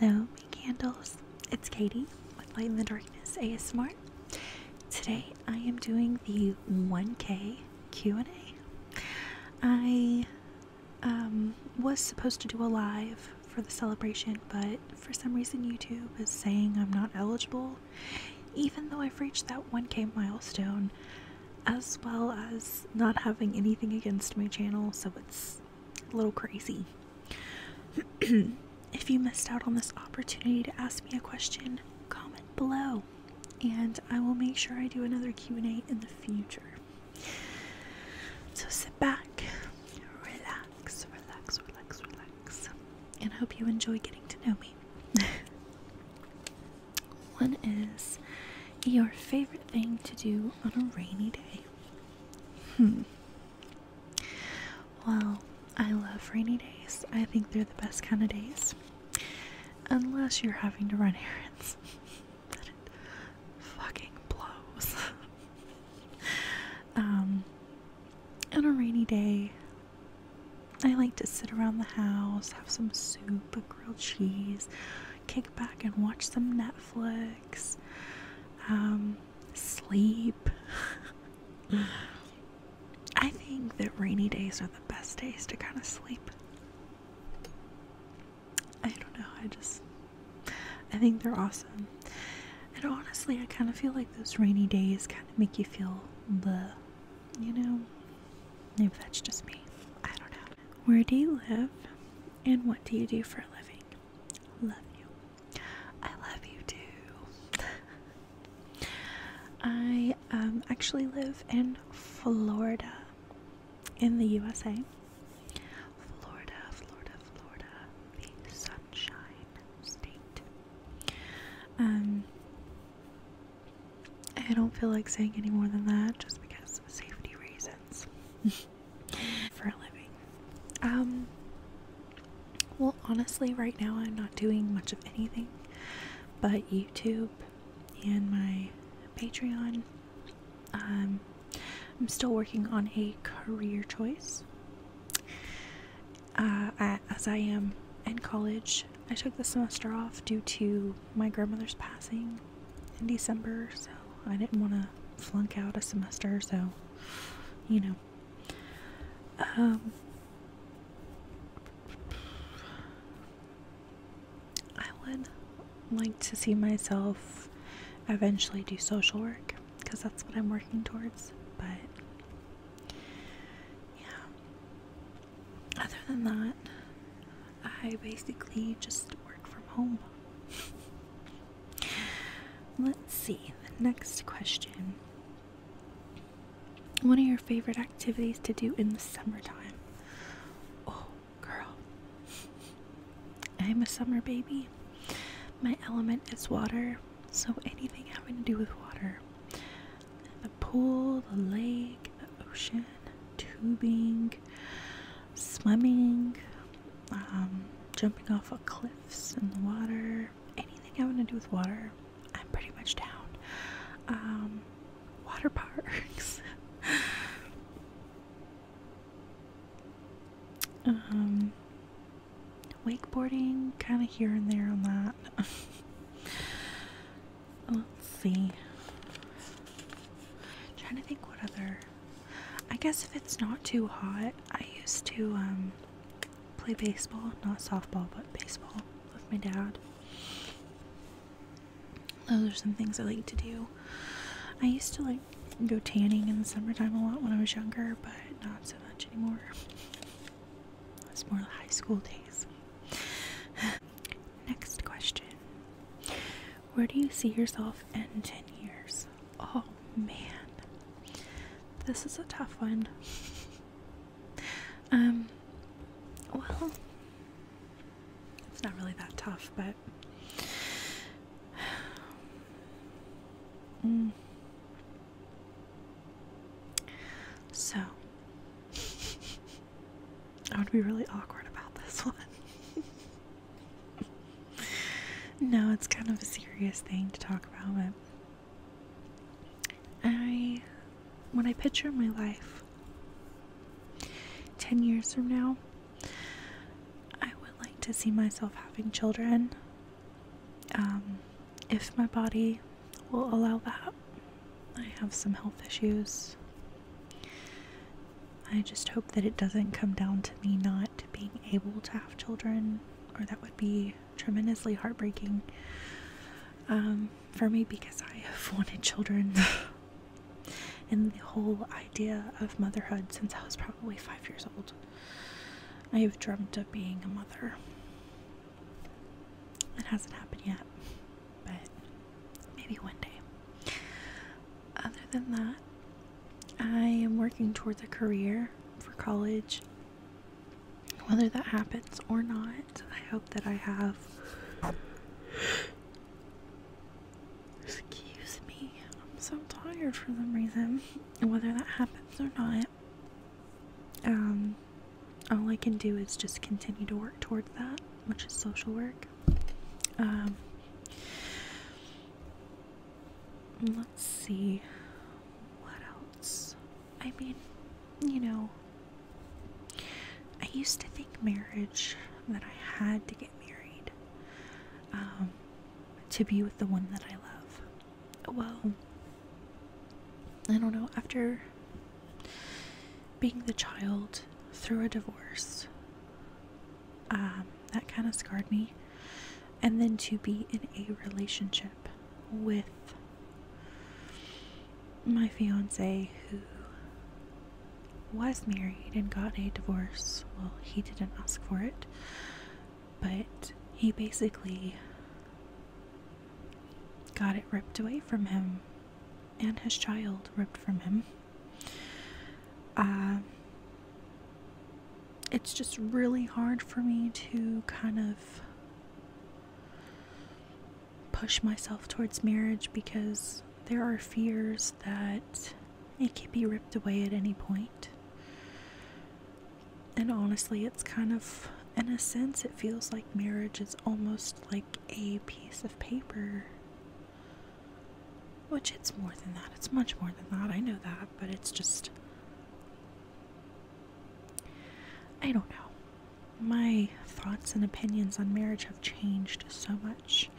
Hello, me candles. It's Katie with Light in the Darkness ASMR. Today I am doing the 1K Q&A. I um, was supposed to do a live for the celebration, but for some reason YouTube is saying I'm not eligible, even though I've reached that 1K milestone, as well as not having anything against my channel, so it's a little crazy. if you missed out on this opportunity to ask me a question, comment below and I will make sure I do another Q&A in the future. So sit back, relax, relax, relax, relax, and hope you enjoy getting to know me. One is your favorite thing to do on a rainy day. Hmm. Well, I love rainy days. I think they're the best kind of days. Unless you're having to run errands. It fucking blows. um, on a rainy day, I like to sit around the house, have some soup, a grilled cheese, kick back and watch some Netflix, um, sleep. I think that rainy days are the best days to kind of sleep. I don't know, I just I think they're awesome. And honestly, I kind of feel like those rainy days kind of make you feel the, you know? Maybe that's just me. I don't know. Where do you live and what do you do for a living? Love you. I love you too. I um, actually live in Florida in the USA. Florida, Florida, Florida, the sunshine state. Um, I don't feel like saying any more than that just because of safety reasons for a living. Um, well, honestly, right now I'm not doing much of anything but YouTube and my Patreon. Um, I'm still working on a career choice. Uh, I, as I am in college, I took the semester off due to my grandmother's passing in December, so I didn't want to flunk out a semester, so you know. Um, I would like to see myself eventually do social work because that's what I'm working towards. But yeah, other than that, I basically just work from home. Let's see, the next question. What are your favorite activities to do in the summertime? Oh, girl. I'm a summer baby. My element is water, so anything having to do with water pool, the lake, the ocean, tubing, swimming, um, jumping off of cliffs in the water, anything having to do with water, I'm pretty much down. Um, water parks. um, wakeboarding, kind of here and there on that. Let's see. trying to think what other. I guess if it's not too hot, I used to um, play baseball, not softball, but baseball with my dad. Those are some things I like to do. I used to like go tanning in the summertime a lot when I was younger, but not so much anymore. It's more high school days. Next question. Where do you see yourself in 10 years? Oh man. This is a tough one. Um well it's not really that tough, but mm. So I would be really awkward about this one. no, it's kind of a serious thing to talk about, but I, when I picture my life 10 years from now, I would like to see myself having children um, if my body will allow that. I have some health issues. I just hope that it doesn't come down to me not being able to have children, or that would be tremendously heartbreaking um, for me because I have wanted children and the whole idea of motherhood since I was probably five years old. I have dreamt of being a mother. It hasn't happened yet, but maybe one day. Other than that, I am working towards a career for college. Whether that happens or not, I hope that I have. Excuse me, I'm so for some reason. Whether that happens or not, um, all I can do is just continue to work towards that, which is social work. Um, let's see. What else? I mean, you know, I used to think marriage that I had to get married um, to be with the one that I love. Well, I don't know, after being the child through a divorce, um, that kind of scarred me. And then to be in a relationship with my fiance who was married and got a divorce. Well, he didn't ask for it, but he basically got it ripped away from him and his child ripped from him. Uh, it's just really hard for me to kind of push myself towards marriage because there are fears that it could be ripped away at any point. And honestly, it's kind of, in a sense, it feels like marriage is almost like a piece of paper. Which it's more than that. It's much more than that. I know that, but it's just. I don't know. My thoughts and opinions on marriage have changed so much.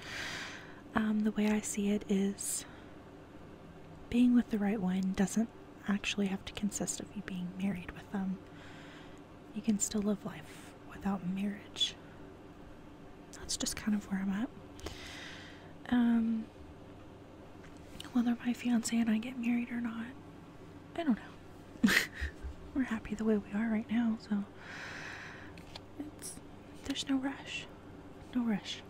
Um, the way I see it is being with the right one doesn't actually have to consist of you being married with them. You can still live life without marriage. That's just kind of where I'm at. Um, whether my fiance and I get married or not, I don't know. We're happy the way we are right now, so it's there's no rush. No rush.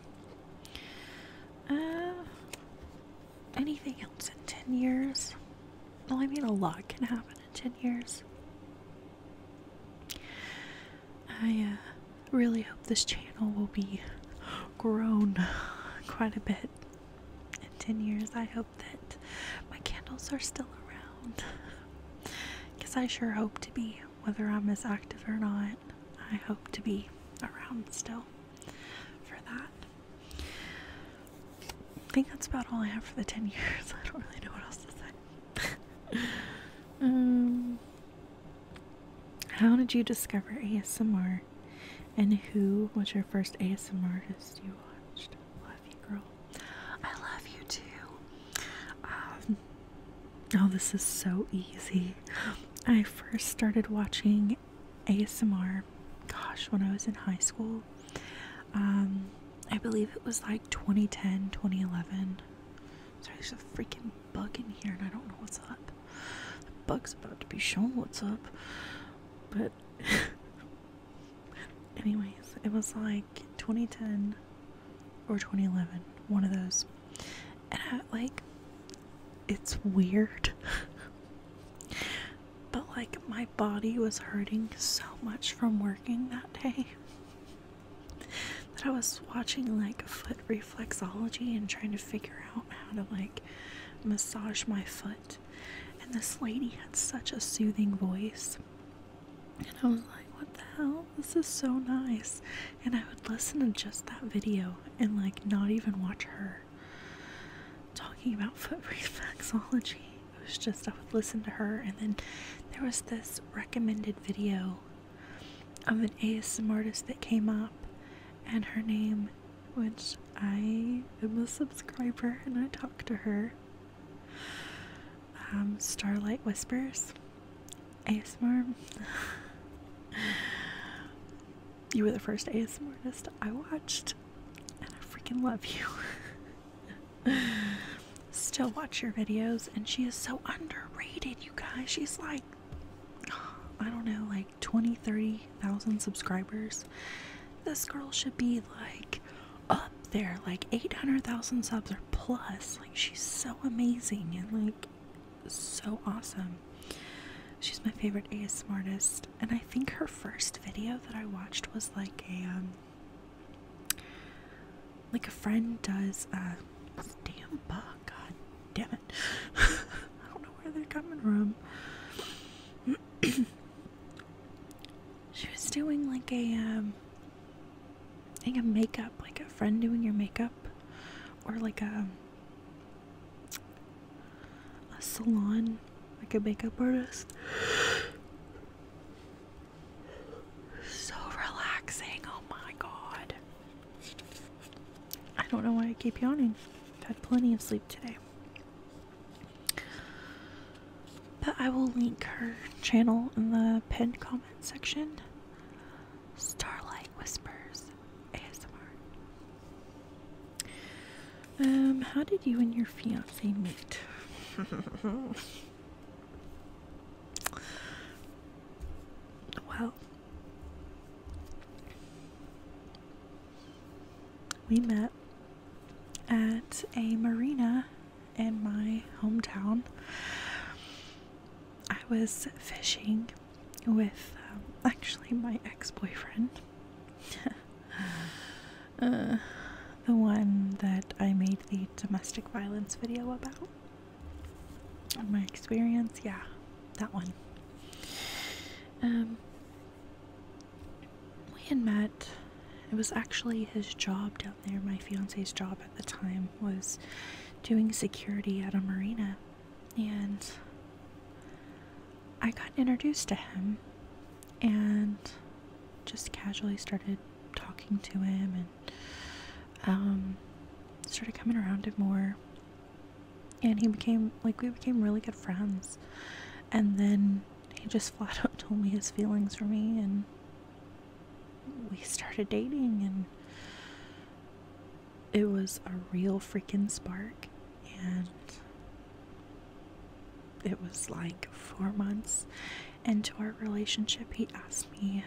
Uh, anything else in 10 years? Well, I mean, a lot can happen in 10 years. I uh, really hope this channel will be grown quite a bit in 10 years. I hope that are still around. Because I sure hope to be, whether I'm as active or not, I hope to be around still for that. I think that's about all I have for the 10 years. I don't really know what else to say. um, how did you discover ASMR? And who was your first ASMR artist you watched? Love you, girl. I love you too. Um, oh, this is so easy. I first started watching ASMR, gosh, when I was in high school. Um, I believe it was like 2010, 2011. Sorry, there's a freaking bug in here and I don't know what's up. The bug's about to be shown what's up. But, anyways, it was like 2010 or 2011, one of those. And I, like, it's weird. but, like, my body was hurting so much from working that day that I was watching like foot reflexology and trying to figure out how to like massage my foot. And this lady had such a soothing voice. And I was like, what the hell? This is so nice. And I would listen to just that video and like not even watch her talking about foot reflexology. It was just I would listen to her and then there was this recommended video of an ASMR artist that came up and her name which I am a subscriber and I talk to her. Um, Starlight Whispers ASMR. you were the first ASMR artist I watched, and I freaking love you. Still watch your videos, and she is so underrated, you guys. She's like, I don't know, like 20, 30,000 subscribers. This girl should be like up there, like 800,000 subs or plus. Like, she's so amazing and like so awesome. She's my favorite ASMR artist, and I think her first video that I watched was like a um like a friend does uh damn bug, god damn it. I don't know where they're coming from. she was doing like a um I think a makeup, like a friend doing your makeup or like a a salon, like a makeup artist. So relaxing. Oh my god. I don't know why I keep yawning. Had plenty of sleep today. But I will link her channel in the pinned comment section. Starlight Whispers ASMR. Um, how did you and your fiance meet? well, we met a marina in my hometown. I was fishing with um, actually my ex boyfriend. uh, the one that I made the domestic violence video about. My experience, yeah, that one. Um, we had met. It was actually his job down there. My fiance's job at the time was doing security at a marina, and I got introduced to him and just casually started talking to him and um, started coming around him more. And he became like we became really good friends. And then he just flat out told me his feelings for me and we started dating and it was a real freaking spark and it was like four months into our relationship he asked me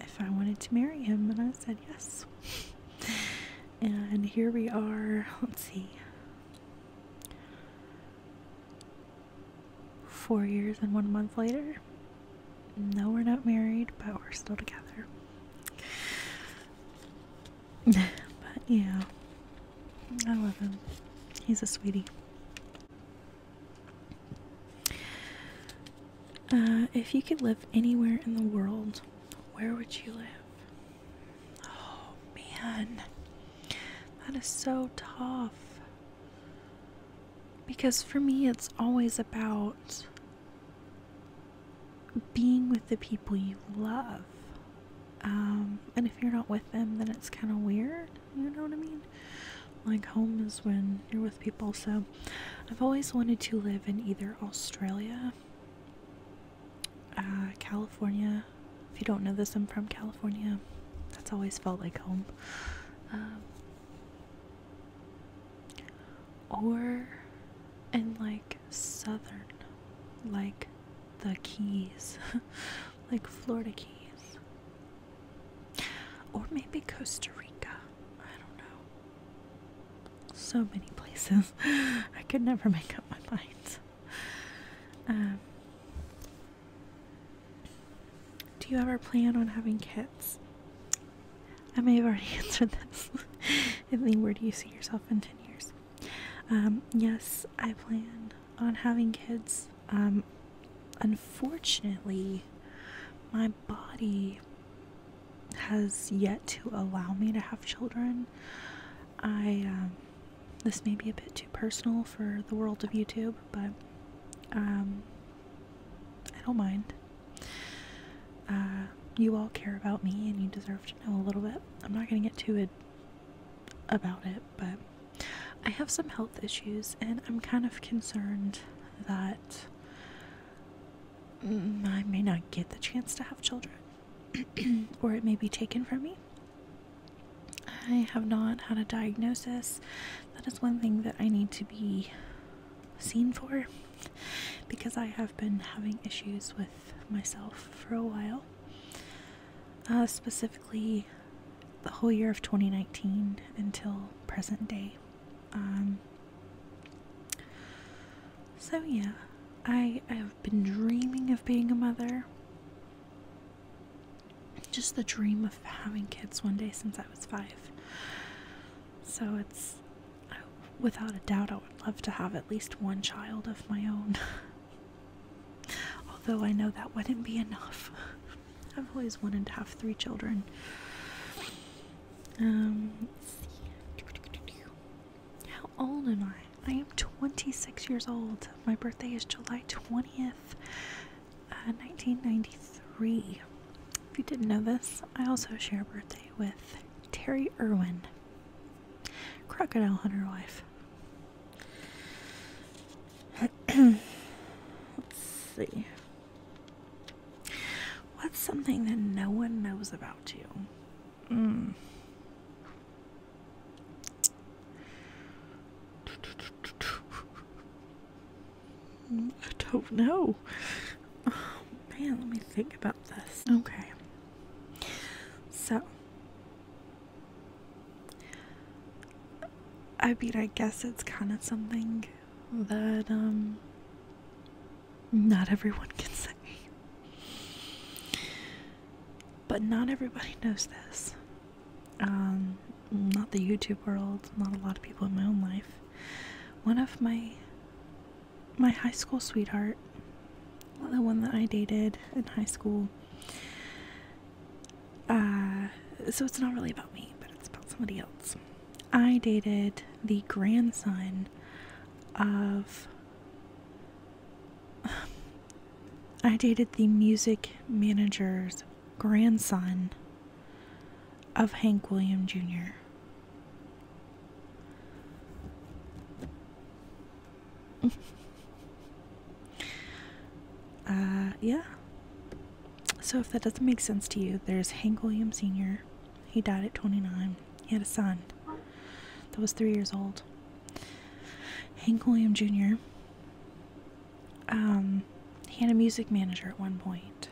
if I wanted to marry him and I said yes. And here we are let's see four years and one month later. No we're not married but we're still together but yeah I love him he's a sweetie Uh, if you could live anywhere in the world, where would you live? Oh man, that is so tough. Because for me, it's always about being with the people you love. Um, and if you're not with them, then it's kind of weird. You know what I mean? Like, home is when you're with people. So, I've always wanted to live in either Australia uh, California. If you don't know this, I'm from California. That's always felt like home. Um, or in like southern, like the Keys, like Florida Keys. Or maybe Costa Rica. I don't know. So many places. I could never make up my mind. Um, do you ever plan on having kids? I may have already answered this. I mean, where do you see yourself in 10 years? Um, yes, I plan on having kids. Um, unfortunately, my body has yet to allow me to have children. I, um, this may be a bit too personal for the world of YouTube, but, um, I don't mind. Uh, you all care about me and you deserve to know a little bit. I'm not going to get too it about it, but I have some health issues and I'm kind of concerned that I may not get the chance to have children or it may be taken from me. I have not had a diagnosis. That is one thing that I need to be seen for because I have been having issues with myself for a while. Uh, specifically, the whole year of 2019 until present day. Um, so, yeah, I, I have been dreaming of being a mother. Just the dream of having kids one day since I was five. So, it's without a doubt, I would love to have at least one child of my own. Although I know that wouldn't be enough. I've always wanted to have three children. Um, How old am I? I am 26 years old. My birthday is July 20th, uh, 1993. You didn't know this, I also share a birthday with Terri Irwin, crocodile hunter wife. Let's see. What's something that no one knows about you? Mm. I don't know. Oh, man, let me think about this. Okay. So, I mean, I guess it's kind of something that, um, not everyone can say. But not everybody knows this. Um, not the YouTube world, not a lot of people in my own life. One of my my high school sweetheart, the one that I dated in high school. Uh, so it's not really about me, but it's about somebody else. I dated the grandson of. I dated the music manager's grandson of Hank William Jr. uh, yeah. So if that doesn't make sense to you, there's Hank William Sr. He died at 29. He had a son that was three years old. Hank William Jr. Um, he had a music manager at one point.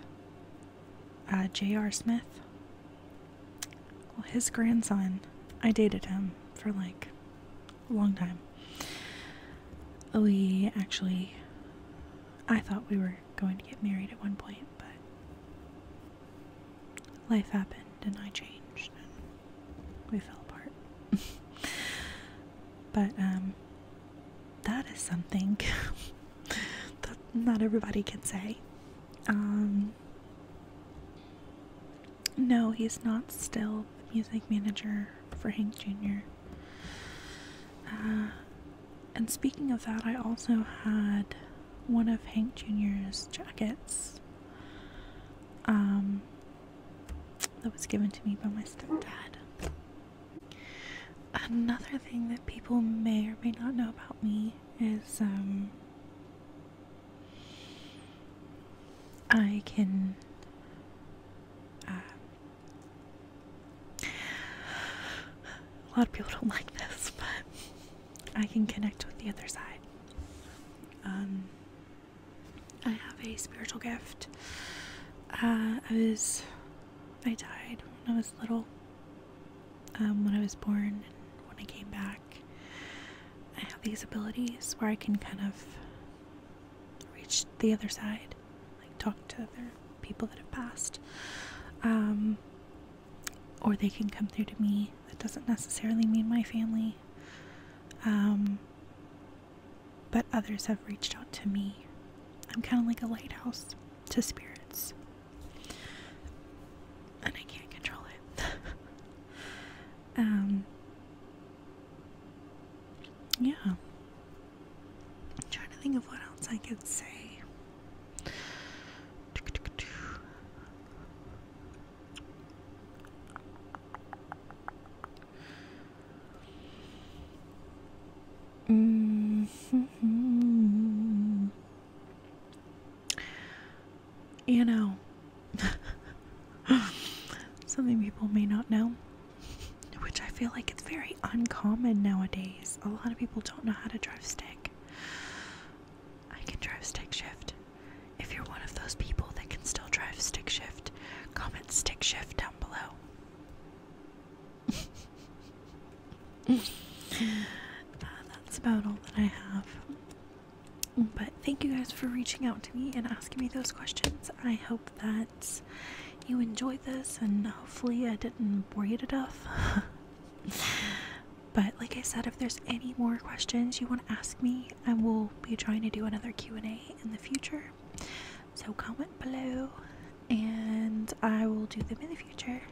Uh, J.R. Smith. Well, his grandson, I dated him for like a long time. We actually, I thought we were going to get married at one point, but life happened and I changed and we fell. But, um, that is something that not everybody can say. Um, no, he's not still the music manager for Hank Jr. Uh, and speaking of that, I also had one of Hank Jr.'s jackets um, that was given to me by my stepdad. Another thing that people may or may not know about me is um, I can uh, a lot of people don't like this, but I can connect with the other side. Um, I have a spiritual gift. Uh, I was, I died when I was little. Um, when I was born when I came back, I have these abilities where I can kind of reach the other side, like talk to other people that have passed. Um, or they can come through to me. That doesn't necessarily mean my family. Um, but others have reached out to me. I'm kind of like a lighthouse to spirits. And I can't control it. um, yeah. I'm trying to think of what else I could say. something people may not know, which I feel like it's very uncommon nowadays. A lot of people don't know how to drive stick. I can drive stick shift. If you're one of those people that can still drive stick shift, comment stick shift down below. Uh, that's about all that I have. But thank you guys for reaching out to me and asking me those questions. I hope that you enjoyed this and hopefully I didn't bore you to death. but like I said, if there's any more questions you want to ask me, I will be trying to do another Q&A in the future. So comment below and I will do them in the future.